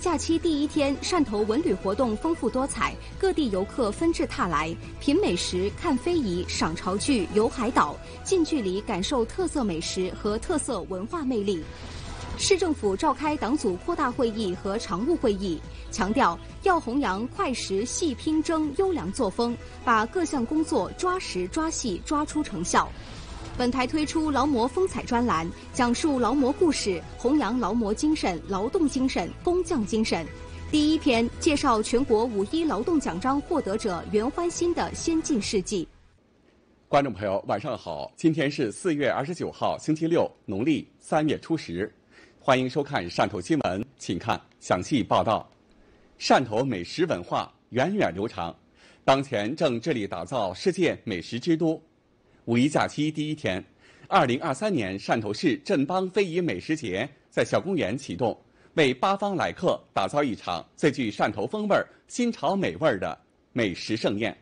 假期第一天，汕头文旅活动丰富多彩，各地游客纷至沓来，品美食、看非遗、赏潮剧、游海岛，近距离感受特色美食和特色文化魅力。市政府召开党组扩大会议和常务会议，强调要弘扬快实细拼争优良作风，把各项工作抓实抓细抓出成效。本台推出劳模风采专栏，讲述劳模故事，弘扬劳模精神、劳动精神、工匠精神。第一篇介绍全国五一劳动奖章获得者袁欢新的先进事迹。观众朋友，晚上好，今天是四月二十九号，星期六，农历三月初十。欢迎收看汕头新闻，请看详细报道。汕头美食文化源远流长，当前正致力打造世界美食之都。五一假期第一天，二零二三年汕头市镇邦非遗美食节在小公园启动，为八方来客打造一场最具汕头风味、新潮美味的美食盛宴。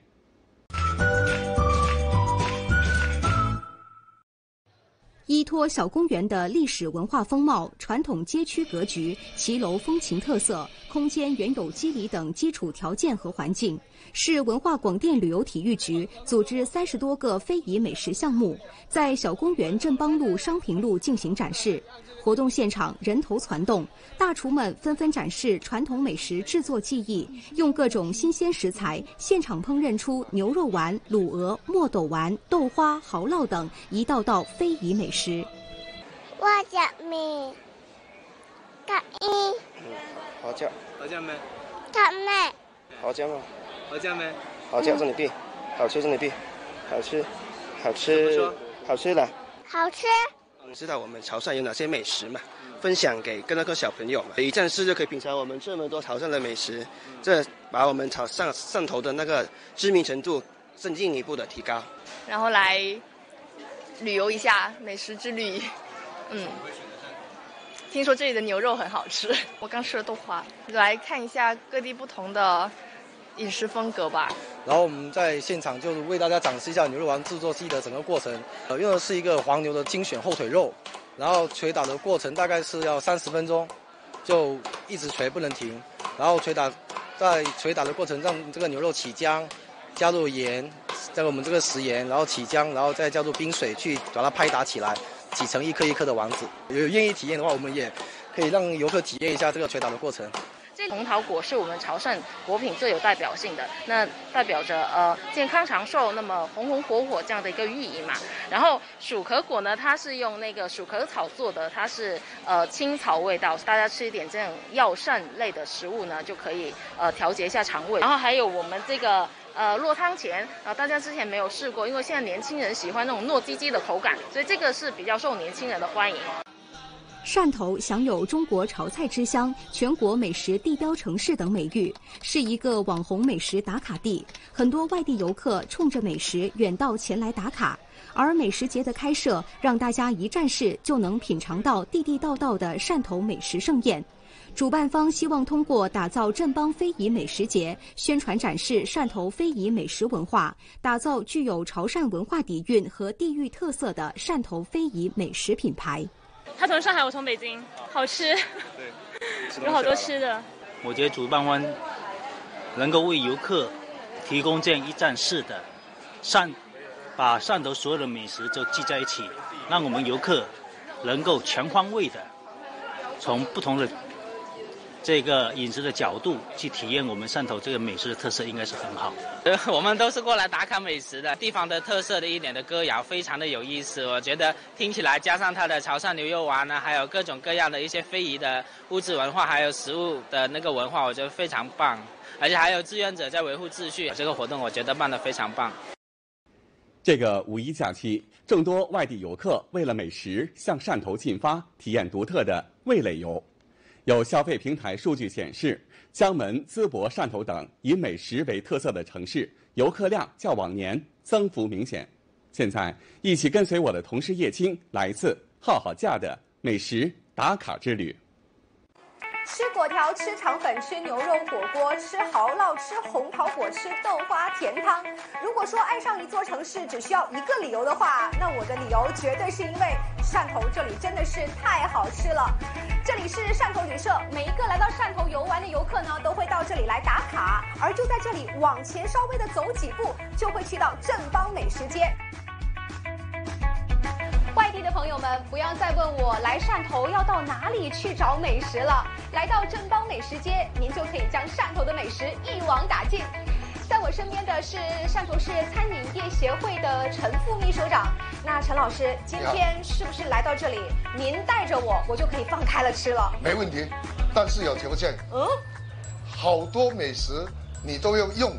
依托小公园的历史文化风貌、传统街区格局、骑楼风情特色、空间原有肌理等基础条件和环境，市文化广电旅游体育局组织三十多个非遗美食项目，在小公园镇邦路、商平路进行展示。活动现场人头攒动，大厨们纷纷展示传统美食制作技艺，用各种新鲜食材现场烹饪出牛肉丸、卤鹅、墨斗丸、豆花、蚝烙等一道道非遗美食。我叫咩？大一。嗯，好叫。好叫咩？大妹。好叫吗？好叫咩？好叫这里闭，好吃这里闭，好吃，好吃，好吃的。好吃。你知道我们潮汕有哪些美食吗？分享给更多个小朋友嘛，一站式就可以品尝我们这么多潮汕的美食，这把我们潮汕汕头的那个知名程度更进一步的提高。然后来旅游一下美食之旅，嗯，听说这里的牛肉很好吃，我刚吃了豆花，来看一下各地不同的饮食风格吧。然后我们在现场就为大家展示一下牛肉丸制作机的整个过程。呃，用的是一个黄牛的精选后腿肉，然后捶打的过程大概是要三十分钟，就一直捶不能停。然后捶打，在捶打的过程让这个牛肉起浆，加入盐，加入我们这个食盐，然后起浆，然后再加入冰水去把它拍打起来，挤成一颗一颗的丸子。有愿意体验的话，我们也可以让游客体验一下这个捶打的过程。这红桃果是我们潮汕果品最有代表性的，那代表着呃健康长寿，那么红红火火这样的一个寓意嘛。然后薯壳果呢，它是用那个薯壳草做的，它是呃青草味道，大家吃一点这种药膳类的食物呢，就可以呃调节一下肠胃。然后还有我们这个呃落汤钱啊，大家之前没有试过，因为现在年轻人喜欢那种糯叽叽的口感，所以这个是比较受年轻人的欢迎。汕头享有“中国潮菜之乡”、“全国美食地标城市”等美誉，是一个网红美食打卡地。很多外地游客冲着美食远道前来打卡，而美食节的开设，让大家一站式就能品尝到地地道道的汕头美食盛宴。主办方希望通过打造镇邦非遗美食节，宣传展示汕头非遗美食文化，打造具有潮汕文化底蕴和地域特色的汕头非遗美食品牌。他从上海，我从北京，好吃，对，有好多吃的。我觉得主办方能够为游客提供这样一站式的汕，把汕头所有的美食都聚在一起，让我们游客能够全方位的从不同的。这个饮食的角度去体验我们汕头这个美食的特色，应该是很好。我们都是过来打卡美食的，地方的特色的一点的歌谣，非常的有意思。我觉得听起来加上它的潮汕牛肉丸呢，还有各种各样的一些非遗的物质文化，还有食物的那个文化，我觉得非常棒。而且还有志愿者在维护秩序，这个活动我觉得办得非常棒。这个五一假期，众多外地游客为了美食向汕头进发，体验独特的味蕾游。有消费平台数据显示，江门、淄博、汕头等以美食为特色的城市，游客量较往年增幅明显。现在，一起跟随我的同事叶青来一次好好价的美食打卡之旅。吃果条，吃肠粉，吃牛肉火锅，吃蚝烙，吃红桃果，吃豆花甜汤。如果说爱上一座城市只需要一个理由的话，那我的理由绝对是因为汕头这里真的是太好吃了。这里是汕头旅社，每一个来到汕头游玩的游客呢，都会到这里来打卡。而就在这里往前稍微的走几步，就会去到正邦美食街。外地的朋友们，不要再问我来汕头要到哪里去找美食了。来到正邦美食街，您就可以将汕头的美食一网打尽。在我身边的是汕头市餐饮业协会的陈副秘书长。那陈老师，今天是不是来到这里，您带着我，我就可以放开了吃了？没问题，但是有条件。嗯，好多美食你都要用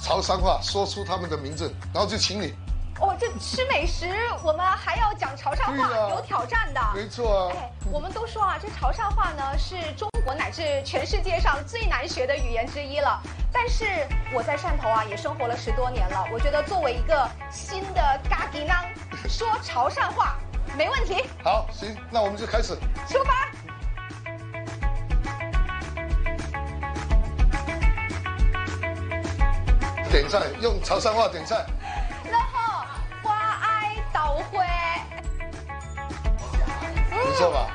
潮汕话说出他们的名字，然后就请你。哦，这吃美食，我们还要讲潮汕话，有挑战的。没错啊。哎，我们都说啊，这潮汕话呢是中国乃至全世界上最难学的语言之一了。但是我在汕头啊也生活了十多年了，我觉得作为一个新的嘎吉囊，说潮汕话没问题。好，行，那我们就开始。出发。点菜，用潮汕话点菜。不错吧？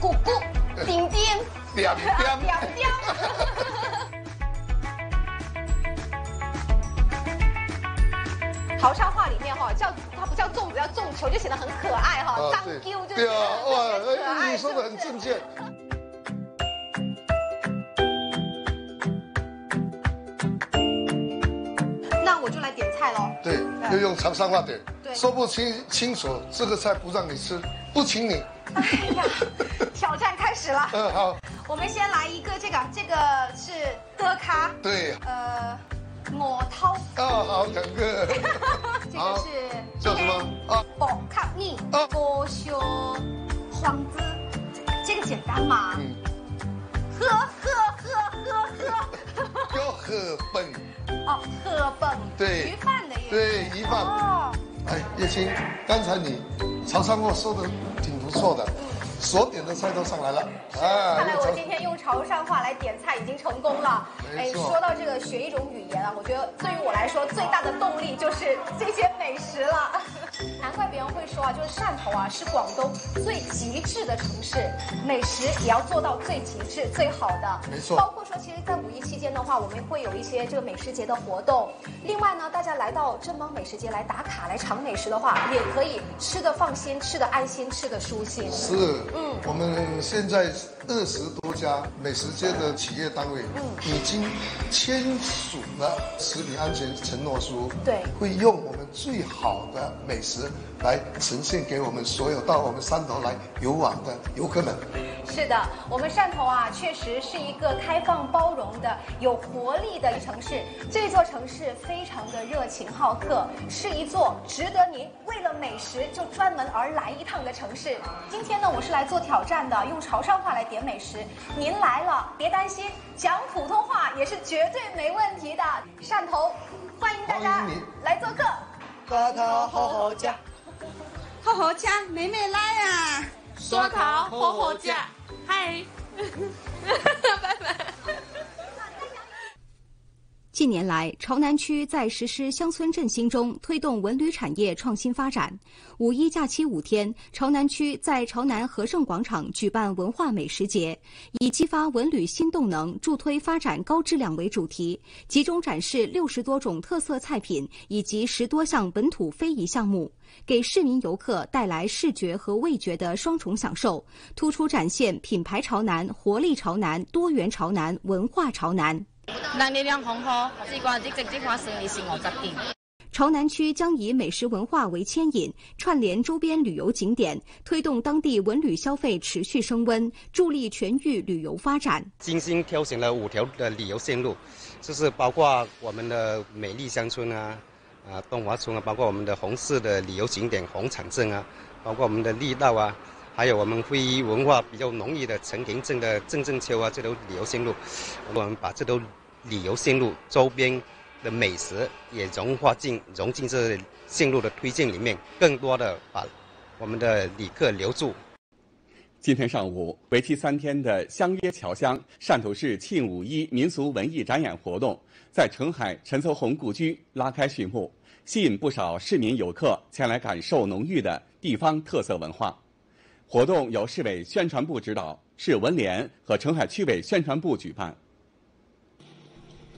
咕咕，点点，点点，点点。潮汕话里面哈叫它不叫粽子，叫粽球，就显得很可爱哈。Thank 就是很可爱，你说的很正确。那我就来点菜喽。对，要用潮汕话点。对，说不清清楚，这个菜不让你吃，不请你。哎呀，挑战开始了。嗯，好。我们先来一个这个，这个是的咖。对。呃，我涛。哦，好，两个。这个是叫什么？啊，宝卡尼。啊，剥削黄子，这个简单嘛。嗯。呵呵呵呵呵。叫河本。哦，喝蹦。对。鱼饭的意思。对，鱼饭。哦。哎，叶青，刚才你潮汕话说的挺。不错的，所点的菜都上来了。啊，看来我今天用潮汕话来点菜已经成功了。哎，说到这个学一种语言啊，我觉得对于我来说最大的动力就是这些美食了。难怪别人会说啊，就是汕头啊是广东最极致的城市，美食也要做到最极致、最好的。没错。包括说，其实，在五一期间的话，我们会有一些这个美食节的活动。另外呢，大家来到正邦美食节来打卡、来尝美食的话，也可以吃的放心、吃的安心、吃的舒心。是。我们现在二十多家美食界的企业单位，嗯，已经签署了食品安全承诺书。对。会用我们最好的美。食来呈现给我们所有到我们汕头来游玩的游客们。是的，我们汕头啊，确实是一个开放包容的、有活力的城市。这座城市非常的热情好客，是一座值得您为了美食就专门而来一趟的城市。今天呢，我是来做挑战的，用潮汕话来点美食。您来了，别担心，讲普通话也是绝对没问题的。汕头，欢迎大家来做客。说头好好吃，好好吃，妹妹来呀！说头好好吃，嗨，拜拜。近年来，潮南区在实施乡村振兴中推动文旅产业创新发展。五一假期五天，潮南区在潮南和盛广场举办文化美食节，以激发文旅新动能、助推发展高质量为主题，集中展示六十多种特色菜品以及十多项本土非遗项目，给市民游客带来视觉和味觉的双重享受，突出展现品牌潮南、活力潮南、多元潮南、文化潮南。潮南区将以美食文化为牵引，串联周边旅游景点，推动当地文旅消费持续升温，助力全域旅游发展。精心挑选了五条的旅游线路，就是包括我们的美丽乡村啊，啊东华村啊，包括我们的红色的旅游景点红场镇啊，包括我们的绿道啊，还有我们非遗文化比较浓郁的陈田镇的郑正秋啊，这条旅游线路，我们把这条。旅游线路周边的美食也融化进融进这线路的推荐里面，更多的把我们的旅客留住。今天上午，为期三天的相约侨乡汕头市庆五一民俗文艺展演活动在澄海陈泽洪故居拉开序幕，吸引不少市民游客前来感受浓郁的地方特色文化。活动由市委宣传部指导，市文联和澄海区委宣传部举办。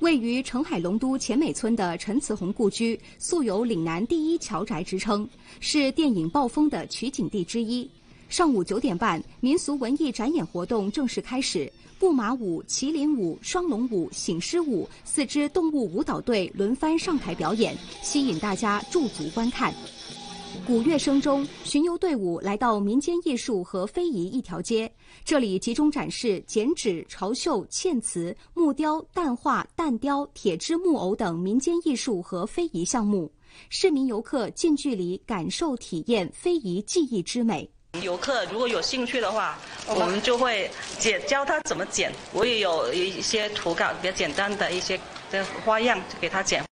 位于澄海龙都前美村的陈慈红故居，素有“岭南第一桥宅”之称，是电影《暴风》的取景地之一。上午九点半，民俗文艺展演活动正式开始。步马舞、麒麟舞、双龙舞、醒狮舞四支动物舞蹈队轮番上台表演，吸引大家驻足观看。鼓乐声中，巡游队伍来到民间艺术和非遗一条街，这里集中展示剪纸、潮绣、嵌瓷、木雕、蛋画、蛋雕、铁制木偶等民间艺术和非遗项目，市民游客近距离感受体验非遗技艺之美。游客如果有兴趣的话，我们就会剪教他怎么剪。我也有一些图稿，比较简单的一些的花样，给他剪。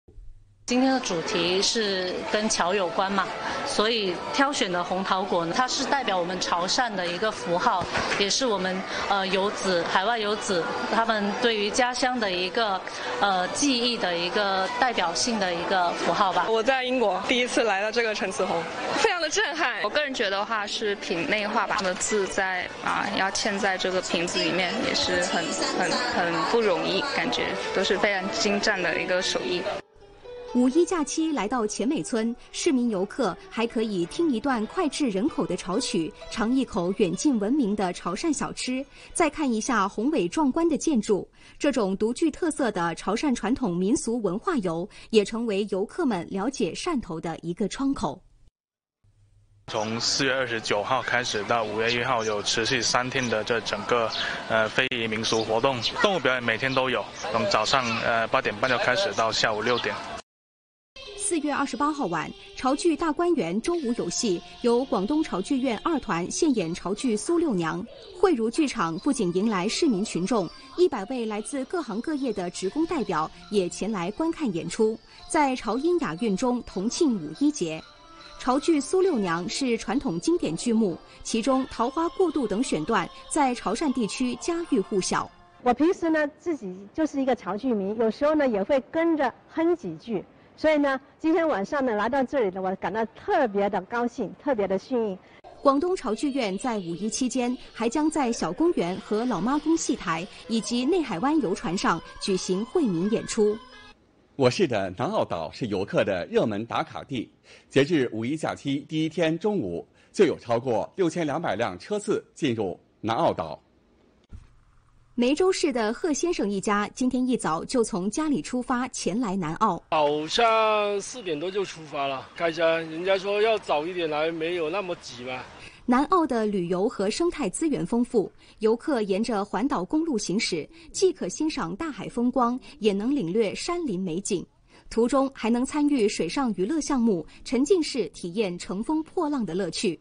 今天的主题是跟桥有关嘛，所以挑选的红桃果呢，它是代表我们潮汕的一个符号，也是我们呃游子海外游子他们对于家乡的一个呃记忆的一个代表性的一个符号吧。我在英国第一次来到这个陈词红，非常的震撼。我个人觉得话是品内化吧，的字在啊要嵌在这个瓶子里面也是很很很不容易，感觉都是非常精湛的一个手艺。五一假期来到前美村，市民游客还可以听一段脍炙人口的潮曲，尝一口远近闻名的潮汕小吃，再看一下宏伟壮观的建筑。这种独具特色的潮汕传统民俗文化游，也成为游客们了解汕头的一个窗口。从四月二十九号开始到五月一号，有持续三天的这整个呃非遗民俗活动，动物表演每天都有，从早上呃八点半就开始到下午六点。四月二十八号晚，潮剧大观园周五有戏，由广东潮剧院二团现演潮剧《苏六娘》。汇如剧场不仅迎来市民群众，一百位来自各行各业的职工代表也前来观看演出，在潮音雅韵中同庆五一节。潮剧《苏六娘》是传统经典剧目，其中桃花过渡等选段在潮汕地区家喻户晓。我平时呢自己就是一个潮剧迷，有时候呢也会跟着哼几句。所以呢，今天晚上呢来到这里呢，我感到特别的高兴，特别的幸运。广东潮剧院在五一期间还将在小公园和老妈宫戏台以及内海湾游船上举行惠民演出。我市的南澳岛是游客的热门打卡地，截至五一假期第一天中午，就有超过六千两百辆车次进入南澳岛。梅州市的贺先生一家今天一早就从家里出发前来南澳，早上四点多就出发了。开车，人家说要早一点来，没有那么挤嘛。南澳的旅游和生态资源丰富，游客沿着环岛公路行驶，既可欣赏大海风光，也能领略山林美景。途中还能参与水上娱乐项目，沉浸式体验乘风破浪的乐趣。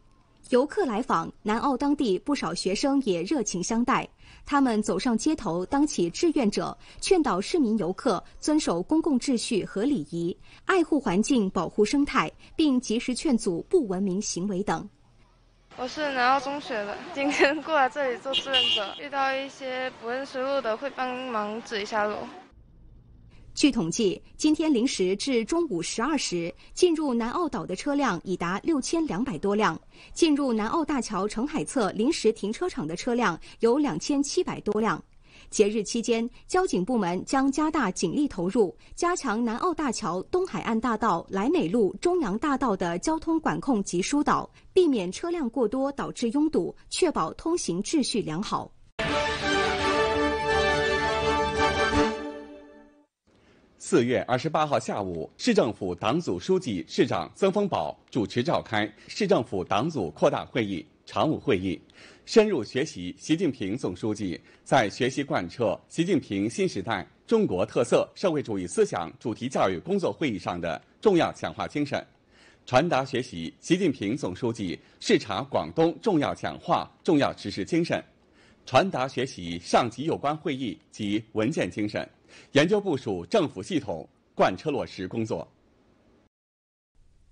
游客来访，南澳当地不少学生也热情相待。他们走上街头，当起志愿者，劝导市民游客遵守公共秩序和礼仪，爱护环境，保护生态，并及时劝阻不文明行为等。我是南澳中学的，今天过来这里做志愿者，遇到一些不认识路的，会帮忙指一下路。据统计，今天零时至中午十二时，进入南澳岛的车辆已达六千两百多辆。进入南澳大桥澄海侧临时停车场的车辆有两千七百多辆。节日期间，交警部门将加大警力投入，加强南澳大桥、东海岸大道、莱美路、中洋大道的交通管控及疏导，避免车辆过多导致拥堵，确保通行秩序良好。四月二十八号下午，市政府党组书记、市长曾丰宝主持召开市政府党组扩大会议常务会议，深入学习习近平总书记在学习贯彻习近平新时代中国特色社会主义思想主题教育工作会议上的重要讲话精神，传达学习习近平总书记视察广东重要讲话、重要指示精神，传达学习上级有关会议及文件精神。研究部署政府系统贯彻落实工作。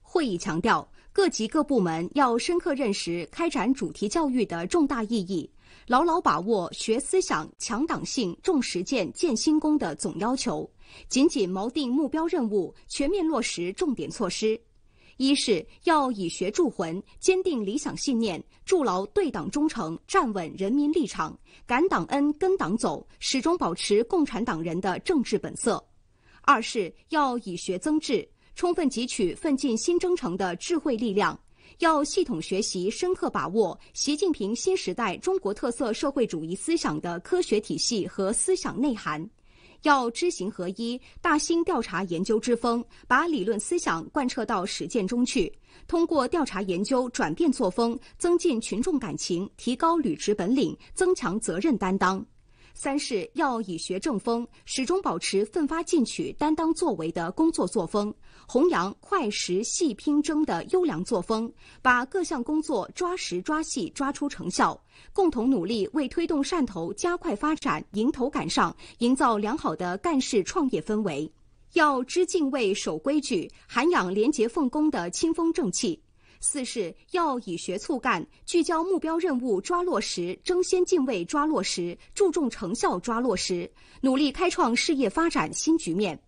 会议强调，各级各部门要深刻认识开展主题教育的重大意义，牢牢把握学思想、强党性、重实践、建新功的总要求，紧紧锚定目标任务，全面落实重点措施。一是要以学铸魂，坚定理想信念，筑牢对党忠诚、站稳人民立场，感党恩、跟党走，始终保持共产党人的政治本色；二是要以学增智，充分汲取奋进新征程的智慧力量，要系统学习、深刻把握习近平新时代中国特色社会主义思想的科学体系和思想内涵。要知行合一，大兴调查研究之风，把理论思想贯彻到实践中去。通过调查研究转变作风，增进群众感情，提高履职本领，增强责任担当。三是要以学正风，始终保持奋发进取、担当作为的工作作风，弘扬快实细拼争的优良作风，把各项工作抓实抓细抓出成效，共同努力为推动汕头加快发展迎头赶上，营造良好的干事创业氛围。要知敬畏、守规矩，涵养廉洁奉公的清风正气。四是要以学促干，聚焦目标任务抓落实，争先进位抓落实，注重成效抓落实，努力开创事业发展新局面。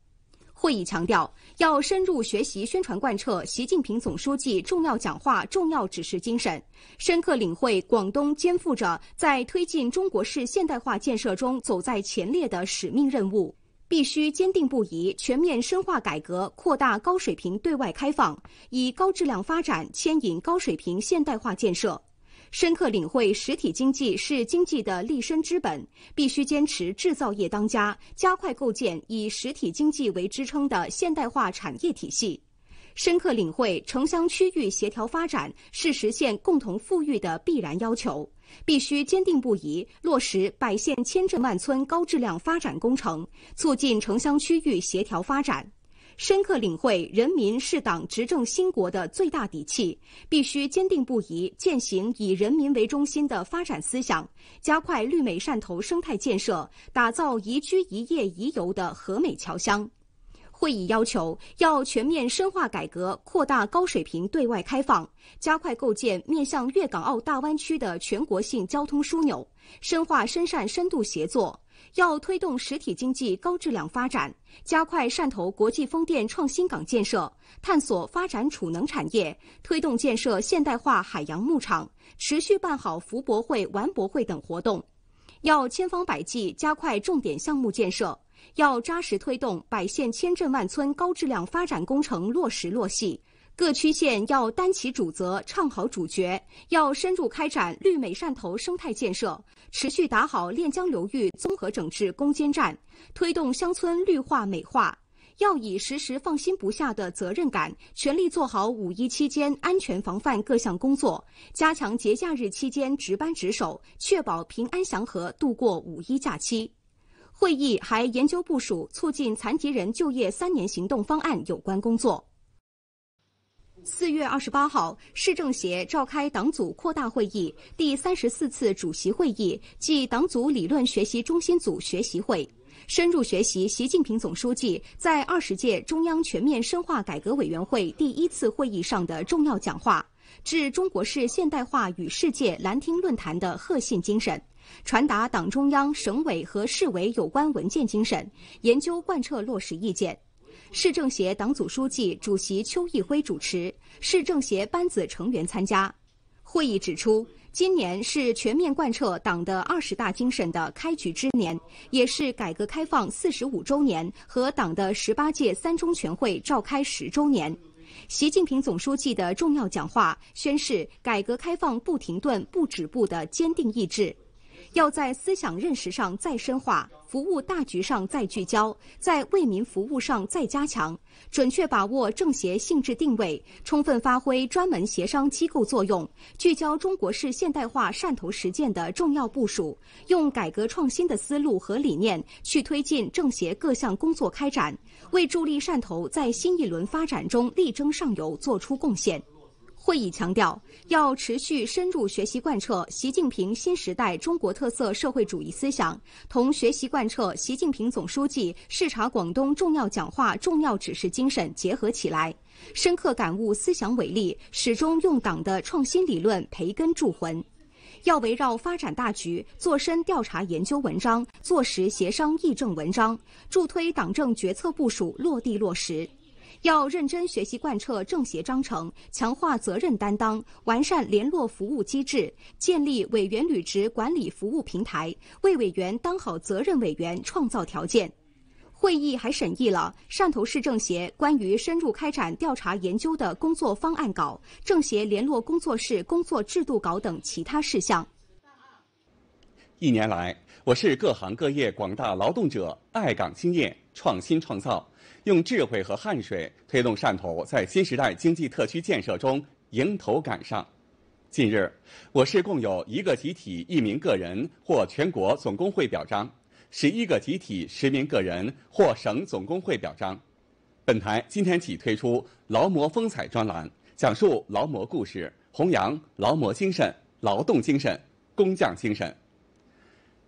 会议强调，要深入学习宣传贯彻习近平总书记重要讲话、重要指示精神，深刻领会广东肩负着在推进中国式现代化建设中走在前列的使命任务。必须坚定不移全面深化改革，扩大高水平对外开放，以高质量发展牵引高水平现代化建设。深刻领会实体经济是经济的立身之本，必须坚持制造业当家，加快构建以实体经济为支撑的现代化产业体系。深刻领会城乡区域协调发展是实现共同富裕的必然要求。必须坚定不移落实百县千镇万村高质量发展工程，促进城乡区域协调发展。深刻领会人民是党执政兴国的最大底气，必须坚定不移践行以人民为中心的发展思想，加快绿美汕头生态建设，打造宜居宜业宜游的和美侨乡。会议要求，要全面深化改革，扩大高水平对外开放，加快构建面向粤港澳大湾区的全国性交通枢纽，深化深汕深度协作。要推动实体经济高质量发展，加快汕头国际风电创新港建设，探索发展储能产业，推动建设现代化海洋牧场，持续办好福博会、玩博会等活动。要千方百计加快重点项目建设。要扎实推动百县千镇万村高质量发展工程落实落细，各区县要担起主责，唱好主角，要深入开展绿美汕头生态建设，持续打好练江流域综合整治攻坚战，推动乡村绿化美化。要以时时放心不下的责任感，全力做好五一期间安全防范各项工作，加强节假日期间值班值守，确保平安祥和度过五一假期。会议还研究部署促进残疾人就业三年行动方案有关工作。四月二十八号，市政协召开党组扩大会议第三十四次主席会议暨党组理论学习中心组学习会，深入学习习近平总书记在二十届中央全面深化改革委员会第一次会议上的重要讲话，致中国式现代化与世界兰亭论坛的贺信精神。传达党中央、省委和市委有关文件精神，研究贯彻落实意见。市政协党组书记、主席邱毅辉主持，市政协班子成员参加。会议指出，今年是全面贯彻党的二十大精神的开局之年，也是改革开放四十五周年和党的十八届三中全会召开十周年。习近平总书记的重要讲话，宣示改革开放不停顿、不止步的坚定意志。要在思想认识上再深化，服务大局上再聚焦，在为民服务上再加强，准确把握政协性质定位，充分发挥专门协商机构作用，聚焦中国式现代化汕头实践的重要部署，用改革创新的思路和理念去推进政协各项工作开展，为助力汕头在新一轮发展中力争上游做出贡献。会议强调，要持续深入学习贯彻习近平新时代中国特色社会主义思想，同学习贯彻习近平总书记视察广东重要讲话、重要指示精神结合起来，深刻感悟思想伟力，始终用党的创新理论培根铸魂。要围绕发展大局，做深调查研究文章，做实协商议政文章，助推党政决策部署落地落实。要认真学习贯彻政协章程，强化责任担当，完善联络服务机制，建立委员履职管理服务平台，为委员当好责任委员创造条件。会议还审议了汕头市政协关于深入开展调查研究的工作方案稿、政协联络工作室工作制度稿等其他事项。一年来，我市各行各业广大劳动者爱岗敬业、创新创造，用智慧和汗水推动汕头在新时代经济特区建设中迎头赶上。近日，我市共有一个集体、一名个人获全国总工会表彰。十一个集体、十名个人获省总工会表彰。本台今天起推出“劳模风采”专栏，讲述劳模故事，弘扬劳模精神、劳动精神、工匠精神。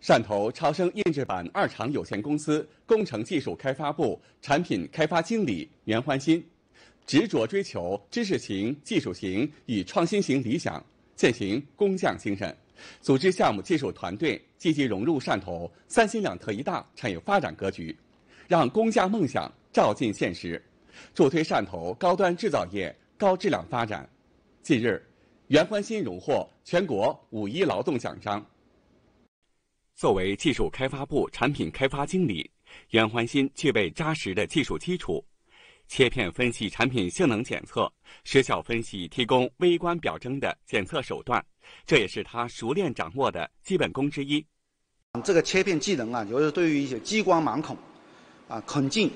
汕头超声印制版二厂有限公司工程技术开发部产品开发经理袁欢新，执着追求知识型、技术型与创新型理想，践行工匠精神。组织项目技术团队积极融入汕头“三新两特一大”产业发展格局，让工匠梦想照进现实，助推汕头高端制造业高质量发展。近日，袁欢新荣获全国五一劳动奖章。作为技术开发部产品开发经理，袁欢新具备扎实的技术基础，切片分析产品性能检测、时效分析提供微观表征的检测手段。这也是他熟练掌握的基本功之一。这个切片技能啊，就是对于一些激光盲孔，啊孔径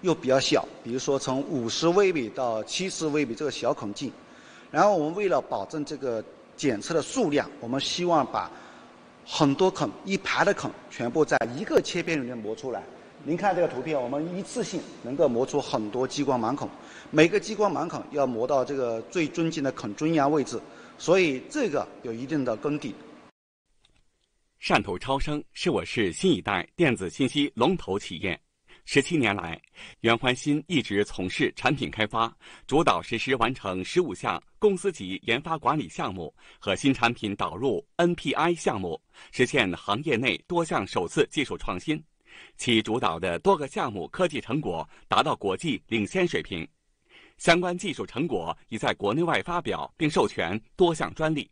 又比较小，比如说从五十微米到七十微米这个小孔径，然后我们为了保证这个检测的数量，我们希望把很多孔一排的孔全部在一个切片里面磨出来。您看这个图片，我们一次性能够磨出很多激光盲孔，每个激光盲孔要磨到这个最中间的孔中央位置。所以这个有一定的功底。汕头超声是我市新一代电子信息龙头企业，十七年来，袁欢新一直从事产品开发，主导实施完成十五项公司级研发管理项目和新产品导入 NPI 项目，实现行业内多项首次技术创新。其主导的多个项目科技成果达到国际领先水平。相关技术成果已在国内外发表并授权多项专利。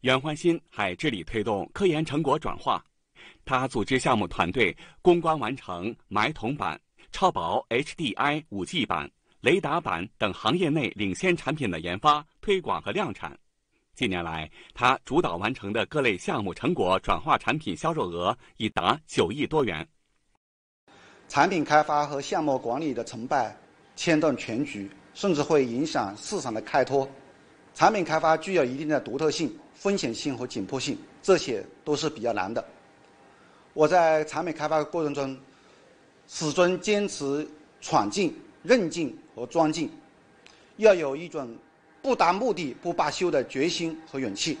袁欢新还致力推动科研成果转化，他组织项目团队攻关完成埋铜板、超薄 HDI 5G 板、雷达板等行业内领先产品的研发、推广和量产。近年来，他主导完成的各类项目成果转化产品销售额已达九亿多元。产品开发和项目管理的成败牵动全局。甚至会影响市场的开拓。产品开发具有一定的独特性、风险性和紧迫性，这些都是比较难的。我在产品开发过程中，始终坚持闯进、韧劲和专进，要有一种不达目的不罢休的决心和勇气。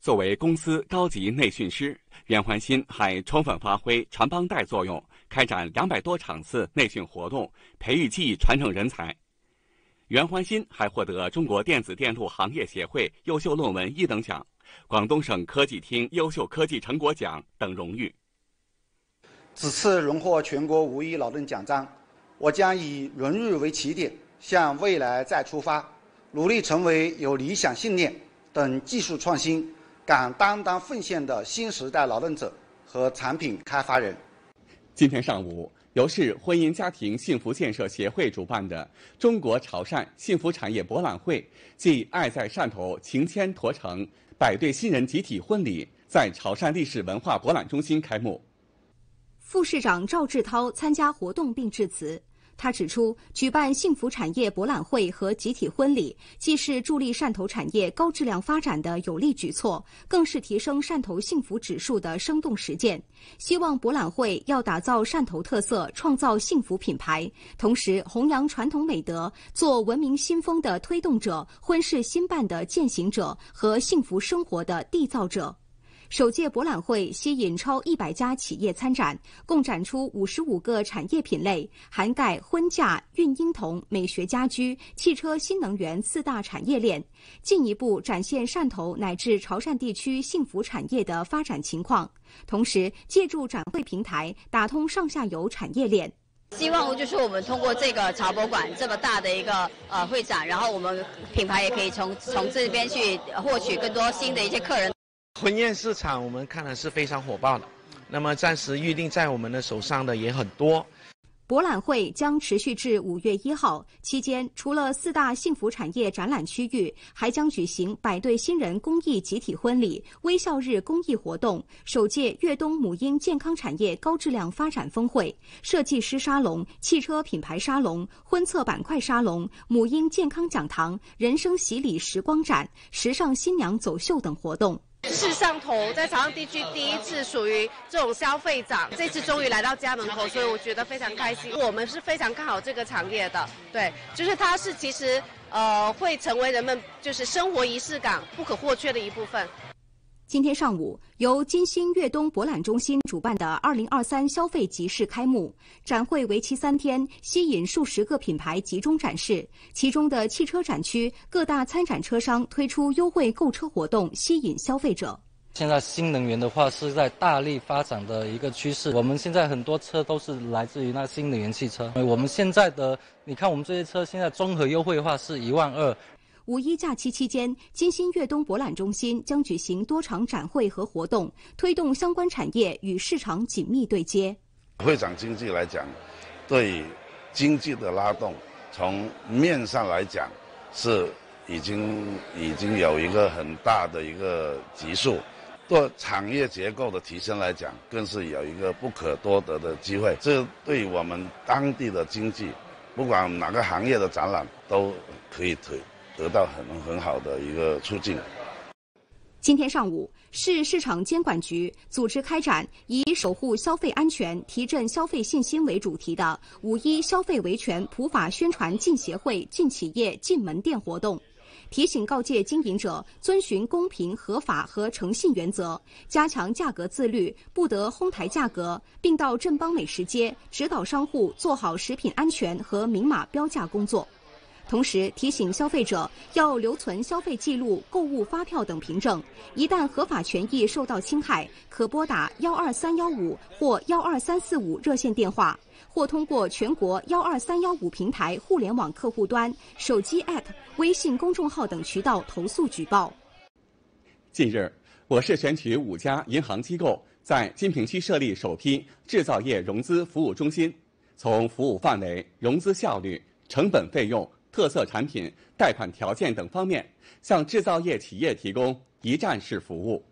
作为公司高级内训师，袁欢新还充分发挥传帮带作用，开展两百多场次内训活动，培育技艺传承人才。袁欢新还获得中国电子电路行业协会优秀论文一等奖、广东省科技厅优秀科技成果奖等荣誉。此次荣获全国五一劳动奖章，我将以荣誉为起点，向未来再出发，努力成为有理想信念、等技术创新、敢担当奉献的新时代劳动者和产品开发人。今天上午。由市婚姻家庭幸福建设协会主办的中国潮汕幸福产业博览会暨“爱在汕头，情牵驼城”百对新人集体婚礼在潮汕历史文化博览中心开幕。副市长赵志涛参加活动并致辞。他指出，举办幸福产业博览会和集体婚礼，既是助力汕头产业高质量发展的有力举措，更是提升汕头幸福指数的生动实践。希望博览会要打造汕头特色，创造幸福品牌，同时弘扬传统美德，做文明新风的推动者、婚事新办的践行者和幸福生活的缔造者。首届博览会吸引超一百家企业参展，共展出五十五个产业品类，涵盖婚嫁、孕婴童、美学家居、汽车、新能源四大产业链，进一步展现汕头乃至潮汕地区幸福产业的发展情况。同时，借助展会平台，打通上下游产业链。希望就是我们通过这个茶博馆这么大的一个呃会展，然后我们品牌也可以从从这边去获取更多新的一些客人。婚宴市场我们看的是非常火爆的，那么暂时预定在我们的手上的也很多。博览会将持续至五月一号，期间除了四大幸福产业展览区域，还将举行百对新人公益集体婚礼、微笑日公益活动、首届粤东母婴健康产业高质量发展峰会、设计师沙龙、汽车品牌沙龙、婚策板块沙龙、母婴健康讲堂、人生洗礼时光展、时尚新娘走秀等活动。是上头在潮汕地区第一次属于这种消费展，这次终于来到家门口，所以我觉得非常开心。我们是非常看好这个产业的，对，就是它是其实呃会成为人们就是生活仪式感不可或缺的一部分。今天上午，由金星粤东博览中心主办的2023消费集市开幕。展会为期三天，吸引数十个品牌集中展示。其中的汽车展区，各大参展车商推出优惠购车活动，吸引消费者。现在新能源的话是在大力发展的一个趋势。我们现在很多车都是来自于那新能源汽车。我们现在的，你看我们这些车现在综合优惠的话是一万二。五一假期期间，金星粤东博览中心将举行多场展会和活动，推动相关产业与市场紧密对接。会展经济来讲，对经济的拉动，从面上来讲是已经已经有一个很大的一个级数；对产业结构的提升来讲，更是有一个不可多得的机会。这对我们当地的经济，不管哪个行业的展览，都可以推。得到很很好的一个促进。今天上午，市市场监管局组织开展以“守护消费安全，提振消费信心”为主题的五一消费维权普法宣传进协会、进企业、进门店活动，提醒告诫经营者遵循公平、合法和诚信原则，加强价格自律，不得哄抬价格，并到正邦美食街指导商户做好食品安全和明码标价工作。同时提醒消费者要留存消费记录、购物发票等凭证，一旦合法权益受到侵害，可拨打幺二三幺五或幺二三四五热线电话，或通过全国幺二三幺五平台互联网客户端、手机 App、微信公众号等渠道投诉举报。近日，我市选取五家银行机构在金平区设立首批制造业融资服务中心，从服务范围、融资效率、成本费用。特色产品、贷款条件等方面，向制造业企业提供一站式服务。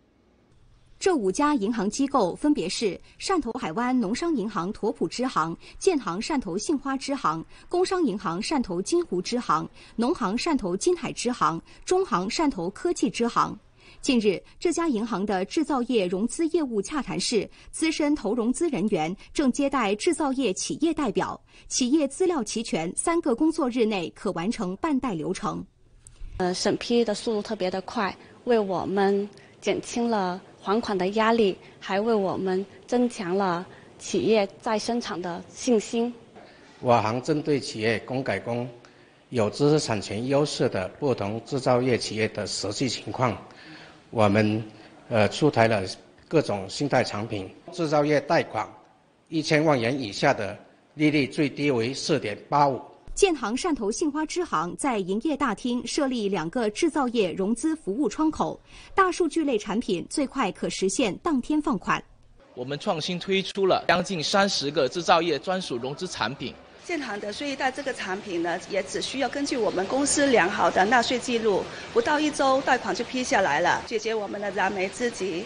这五家银行机构分别是汕头海湾农商银行沱浦支行、建行汕头杏花支行、工商银行汕头金湖支行、农行汕头金海支行、中行汕头科技支行。近日，这家银行的制造业融资业务洽谈室，资深投融资人员正接待制造业企业代表，企业资料齐全，三个工作日内可完成办贷流程。呃，审批的速度特别的快，为我们减轻了还款的压力，还为我们增强了企业再生产的信心。我行针对企业工改工有知识产权优势的不同制造业企业的实际情况。我们呃出台了各种信贷产品，制造业贷款一千万元以下的利率最低为四点八五。建行汕头杏花支行在营业大厅设立两个制造业融资服务窗口，大数据类产品最快可实现当天放款。我们创新推出了将近三十个制造业专属融资产品。建行的税贷这个产品呢，也只需要根据我们公司良好的纳税记录，不到一周贷款就批下来了，解决我们的燃眉之急。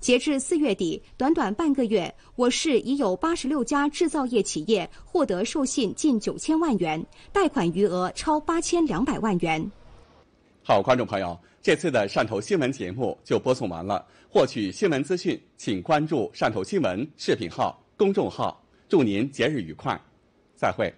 截至四月底，短短半个月，我市已有八十六家制造业企业获得授信近九千万元，贷款余额超八千两百万元。好，观众朋友，这次的汕头新闻节目就播送完了。获取新闻资讯，请关注汕头新闻视频号、公众号。祝您节日愉快！再会。